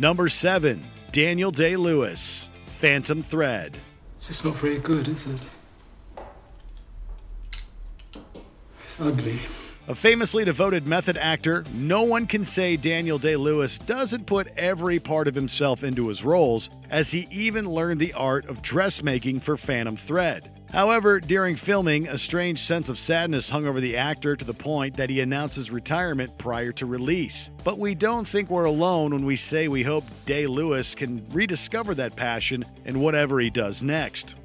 Number 7. Daniel Day Lewis, Phantom Thread. It's just not very good, is it? It's ugly. A famously devoted method actor, no one can say Daniel Day Lewis doesn't put every part of himself into his roles, as he even learned the art of dressmaking for Phantom Thread. However, during filming, a strange sense of sadness hung over the actor to the point that he announces retirement prior to release. But we don't think we're alone when we say we hope Day Lewis can rediscover that passion in whatever he does next.